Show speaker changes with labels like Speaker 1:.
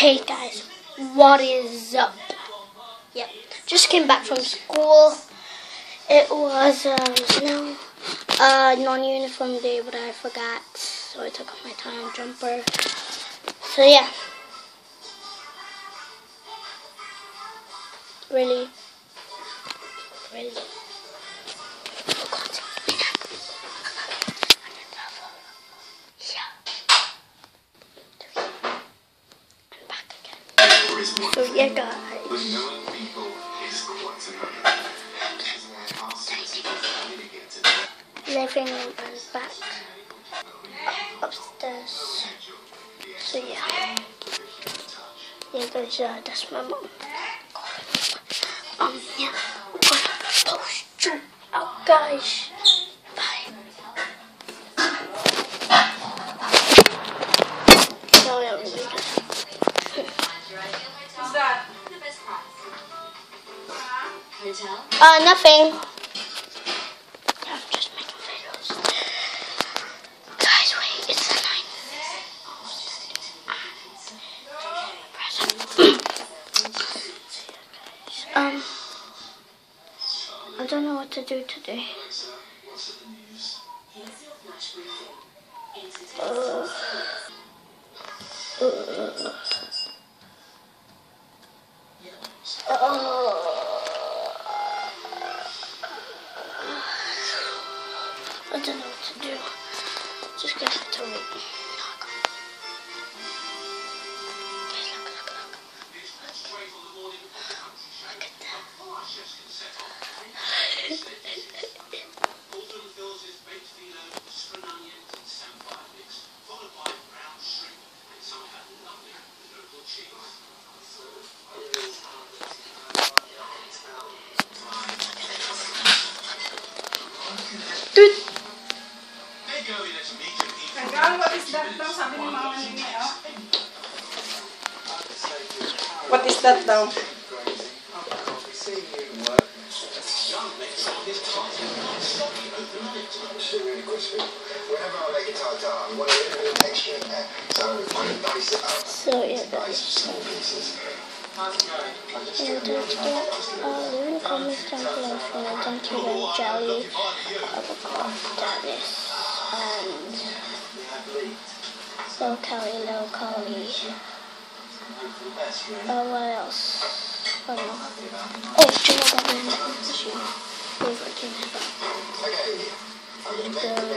Speaker 1: Hey guys, what is up? Yep, just came back from school. It was uh, no uh, non-uniform day, but I forgot, so I took off my tie and jumper. So yeah, really, really. So yeah guys. Living room and back upstairs. So yeah. Yeah guys, uh, that's my mom. Um yeah, I'm gonna post you out guys. Uh, nothing. Videos. Guys, wait, it's the um, I don't know what to do today. Uh, uh, to do. Just gonna have to wait. Look. Guys, look, look, look. Look at that.
Speaker 2: What is that Nini, oh. What is that?
Speaker 1: So yeah, guys. And don't forget, uh, leave down below Jelly, avocado, Dennis, and Lil Kelly, Lil Collie. Uh, what else? I don't. Oh, Government. She favorite Jimmy Bye.